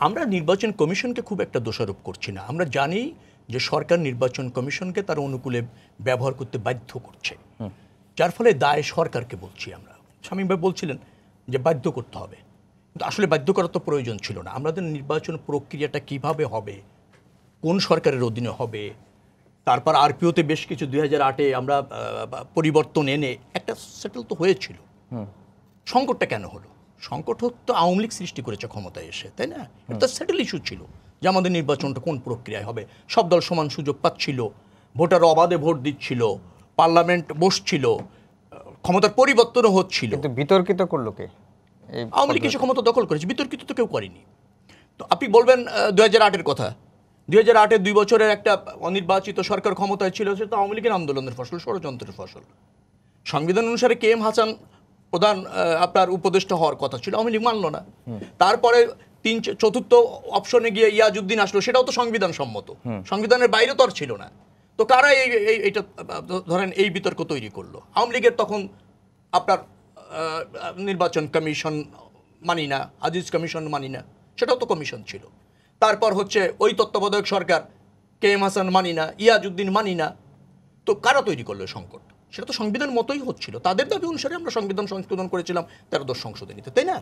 আমরা নির্বাচন কমিশনকে খুব একটা দোষারোপ করছি না। আমরা জানি যে সরকার নির্বাচন কমিশনকে তার অনুকূলে ব্যবহার করতে বাধ্য করছে। যার ফলে দায় সরকারকে বলছি আমরা। স্বামী ভাই বলছিলেন যে বাধ্য করতে হবে। কিন্তু আসলে বাধ্য করার তো প্রয়োজন ছিল না। আমাদের নির্বাচন প্রক্রিয়াটা কীভাবে হবে? কোন সরকারের অধীনে হবে? তারপর আরপিওতে বেশ কিছু দুই হাজার আটে আমরা পরিবর্তন এনে একটা সেটেল তো হয়েছিল। সংকটটা কেন হলো? সংকট তো আওয়ামী লীগ সৃষ্টি করেছে ক্ষমতায় এসে তাই না? এটা সেটেল ইস্যু ছিল যে আমাদের নির্বাচনটা কোন প্রক্রিয়ায় হবে। সব দল সমান সুযোগ পাচ্ছিল ভোটার অবাধে ভোট দিচ্ছিল পার্লামেন্ট বসছিল ক্ষমতার পরিবর্তনও হচ্ছিল। কিন্তু বিতর্কিত করল কে? আওয়ামী লীগ এসে ক্ষমতা দখল করেছে বিতর্কিত তো কেউ করেনি। তো আপনি বলবেন দুই হাজার আটের কথা। দুই হাজার আটের দুই বছরের একটা অনির্বাচিত সরকার ক্ষমতায় ছিল সেটা আওয়ামী লীগের আন্দোলনের ফসল ষড়যন্ত্রের ফসল। সংবিধান অনুসারে কে এম হাসান প্রধান আপনার উপদেষ্টা হওয়ার কথা ছিল আওয়ামী লীগ মানল না। তারপরে তিন চতুর্থ অপশনে গিয়ে ইয়াজউদ্দিন আসলো সেটাও তো সংবিধান সম্মত সংবিধানের বাইরে তো আর ছিল না। তো কারা এই এই- এইটা ধরেন এই বিতর্ক তৈরি করল? আওয়ামী লীগের তখন আপনার নির্বাচন কমিশন মানি না আজিজ কমিশন মানি না সেটাও তো কমিশন ছিল। তারপর হচ্ছে ওই তত্ত্বাবধায়ক সরকার কে এম হাসান মানি না ইয়াজউদ্দিন মানি না। তো কারা তৈরি করল সংকট? সেটা তো সংবিধান মতোই হচ্ছিল। তাদের দাবি অনুসারে আমরা সংবিধান সংশোধন করেছিলাম তেরো দশ সংশোধনীতে তাই না?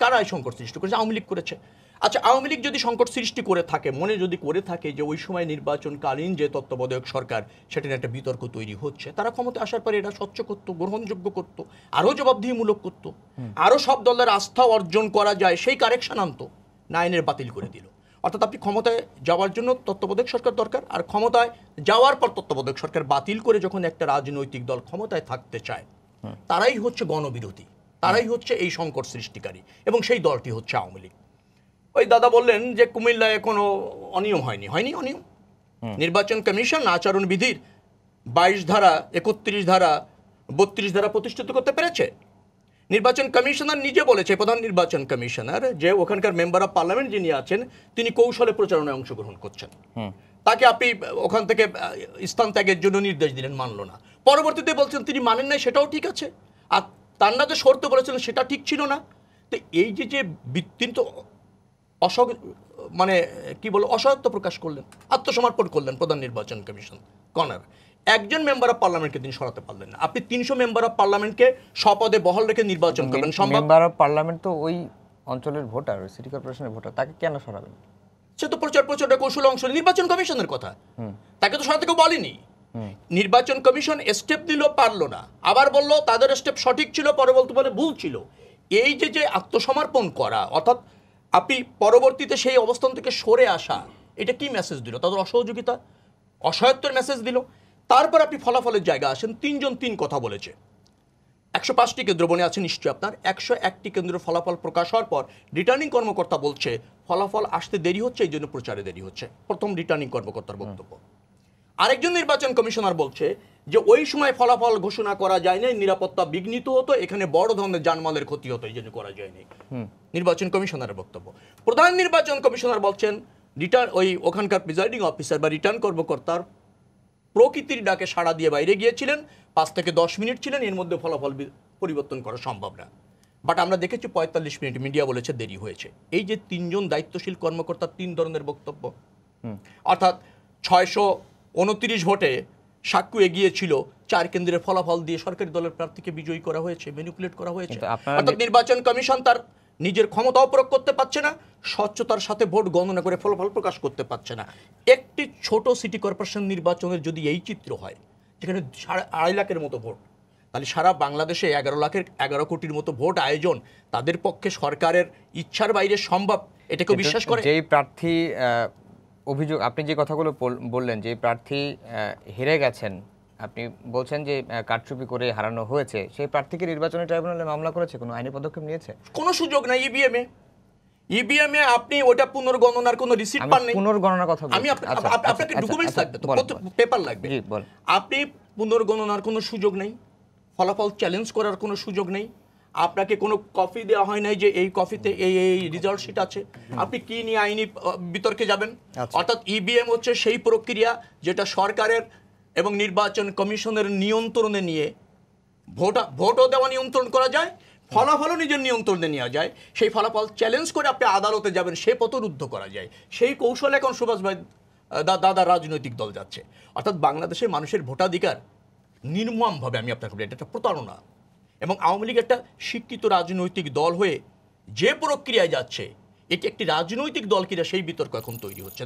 কারা এই সংকট সৃষ্টি করেছে? আওয়ামী লীগ করেছে। আচ্ছা আওয়ামী লীগ যদি সংকট সৃষ্টি করে থাকে মনে যদি করে থাকে যে ওই সময় নির্বাচনকালীন যে তত্ত্বাবধায়ক সরকার সেটা নিয়ে একটা বিতর্ক তৈরি হচ্ছে তারা ক্ষমতা আসার পরে এটা স্বচ্ছ করতো গ্রহণযোগ্য করতো আরও জবাবদিহিমূলক করতো আরও সব দলের আস্থা অর্জন করা যায় সেই কারেকশন আনতো না আইনের বাতিল করে দিল। অর্থাৎ আপনি ক্ষমতায় যাওয়ার জন্য তত্ত্বাবধায়ক সরকার দরকার আর ক্ষমতায় যাওয়ার পর তত্ত্বাবধায়ক সরকার বাতিল করে যখন একটা রাজনৈতিক দল ক্ষমতায় থাকতে চায় তারাই হচ্ছে গণবিরোধী তারাই হচ্ছে এই সংকট সৃষ্টিকারী এবং সেই দলটি হচ্ছে আওয়ামী লীগ। ওই দাদা বললেন যে কুমিল্লায় কোনো অনিয়ম হয়নি। হয়নি অনিয়ম। নির্বাচন কমিশন আচরণবিধির বাইশ ধারা একত্রিশ ধারা বত্রিশ ধারা প্রতিষ্ঠিত করতে পেরেছে। নির্বাচন কমিশনার নিজে বলেছে প্রধান নির্বাচন কমিশনার যে ওখানকার মেম্বার অফ পার্লামেন্ট যিনি আছেন তিনি কৌশলে প্রচারণায় অংশগ্রহণ করছেন। তাকে আপনি ওখান থেকে স্থান ত্যাগের জন্য নির্দেশ দিলেন মানলো না। পরবর্তীতে বলছেন তিনি মানেন নাই সেটাও ঠিক আছে। আর তার না যে সরতে বলেছিলেন সেটা ঠিক ছিল না। তো এই যে যে বৃত্তিন তো অসগ মানে কি বলব অসহায়ত্ব প্রকাশ করলেন আত্মসমর্পণ করলেন প্রধান নির্বাচন কমিশন কর্নার। একজন মেম্বার অফ পার্লামেন্টকে তিনি সরাতে পারলেন না। আপনি তিনশো মেম্বার অফ পার্লামেন্টকে স্বপদে বহাল রেখে নির্বাচন করবেন মেম্বার অফ পার্লামেন্ট তো ওই অঞ্চলের ভোটার সিটি কর্পোরেশনের ভোটার তাকে কেন সরাবেন? সে তো প্রচার প্রচারের কৌশল অংশ নির্বাচন কমিশনের কথা। তাকে তো সরাতে কেউ বলেনি। নির্বাচন কমিশন স্টেপ দিল পারল না। আবার বলল তাদের স্টেপ সঠিক ছিল পরবর্তী বলে ভুল ছিল। এই যে যে আত্মসমর্পণ করা অর্থাৎ আপনি পরবর্তীতে সেই অবস্থান থেকে সরে আসা এটা কি মেসেজ দিল? তাদের অসহযোগিতা? অসহায়ত্বের মেসেজ দিল? তারপর আপনি ফলাফলের জায়গা আসেন। তিনজন তিন কথা বলেছে। একশো পাঁচটি কেন্দ্র বনে আছে নিশ্চয়ই আপনার। একশো একটি কেন্দ্রের ফলাফল প্রকাশ হওয়ার পর রিটার্নিং কর্মকর্তা বলছে ফলাফল আসতে দেরি হচ্ছে এই জন্য প্রচারে দেরি হচ্ছে। প্রথম রিটার্নিং কর্মকর্তার বক্তব্য। আরেকজন নির্বাচন কমিশনার বলছে যে ওই সময় ফলাফল ঘোষণা করা যায় নাই নিরাপত্তা বিঘ্নিত হতো এখানে বড় ধরনের জানমালের ক্ষতি হতো এই জন্য করা যায়নি। নির্বাচন কমিশনারের বক্তব্য। প্রধান নির্বাচন কমিশনার বলছেন রিটার্ন ওই ওখানকার প্রিজাইডিং অফিসার বা রিটার্ন কর্মকর্তার প্রকৃতির ডাকে সাড়া দিয়ে বাইরে গিয়েছিলেন। পাঁচ থেকে দশ মিনিট ছিলেন এর মধ্যে ফলাফল পরিবর্তন করা সম্ভব না। বাট আমরা দেখেছি পঁয়তাল্লিশ মিনিট মিডিয়া বলেছে দেরি হয়েছে। এই যে তিনজন দায়িত্বশীল কর্মকর্তার তিন ধরনের বক্তব্য। অর্থাৎ ছয়শো উনত্রিশ ভোটে সাক্ষ্য এগিয়ে ছিল চার কেন্দ্রের ফলাফল দিয়ে সরকারি দলের প্রার্থীকে বিজয়ী করা হয়েছে ম্যানিপুলেট করা হয়েছে। অর্থাৎ নির্বাচন কমিশন তার নিজের ক্ষমতাও প্রয়োগ করতে পারছে না স্বচ্ছতার সাথে ভোট গণনা করে ফলাফল প্রকাশ করতে পারছে না। একটি ছোট সিটি কর্পোরেশন নির্বাচনের যদি এই চিত্র হয় যেখানে সাড়ে আড়াই লাখের মতো ভোট তাহলে সারা বাংলাদেশে এগারো লাখের এগারো কোটির মতো ভোট আয়োজন তাদের পক্ষে সরকারের ইচ্ছার বাইরে সম্ভব এটাকে বিশ্বাস করে? যেই প্রার্থী অভিযোগ আপনি যে কথাগুলো বল- বললেন যে প্রার্থী হেরে গেছেন আপনি বলছেন যে কারচুপি করে হারানো হয়েছে। সেই প্রার্থীকে নির্বাচনী ট্রাইব্যুনালে মামলা করেছে? কোনো আইনি পদক্ষেপ নিয়েছে? কোনো সুযোগ নাই ইভিএম এ। ইভিএম এ আপনি ওটা পুনর্গণনার কোনো রিসিপ্ট পান নেই পুনর্গণনার কথা আমি আচ্ছা, আপ- আচ্ছা, আপনাকে আচ্ছা, ডকুমেন্টস আচ্ছা, লাগবে তো। পেপার লাগবে। জি বল আপনি পুনর্গণনার কোনো সুযোগ নেই। ফলাফল চ্যালেঞ্জ করার কোনো সুযোগ নেই। আপনাকে কোনো কপি দেওয়া হয় নাই যে এই কপিতে এই এই রেজাল্ট শিট আছে। আপনি কি নিয়ে আইনি বিতর্কে যাবেন? আচ্ছা। অর্থাৎ ইবিএম হচ্ছে সেই প্রক্রিয়া যেটা সরকারের এবং নির্বাচন কমিশনের নিয়ন্ত্রণে নিয়ে ভোট, ভোটও দেওয়া নিয়ন্ত্রণ করা যায়, ফলাফলও নিজের নিয়ন্ত্রণে নেওয়া যায়। সেই ফলাফল চ্যালেঞ্জ করে আপনি আদালতে যাবেন, সে পথ রুদ্ধ করা যায়। সেই কৌশল এখন সুভাষ ভাই দাদা রাজনৈতিক দল যাচ্ছে। অর্থাৎ বাংলাদেশের মানুষের ভোটাধিকার নির্মমভাবে আমি আপনাকে বলি, এটা একটা প্রতারণা। এবং আওয়ামী লীগ একটা শিক্ষিত রাজনৈতিক দল হয়ে যে প্রক্রিয়ায় যাচ্ছে, এটি একটি রাজনৈতিক দল কিনা সেই বিতর্ক এখন তৈরি হচ্ছে।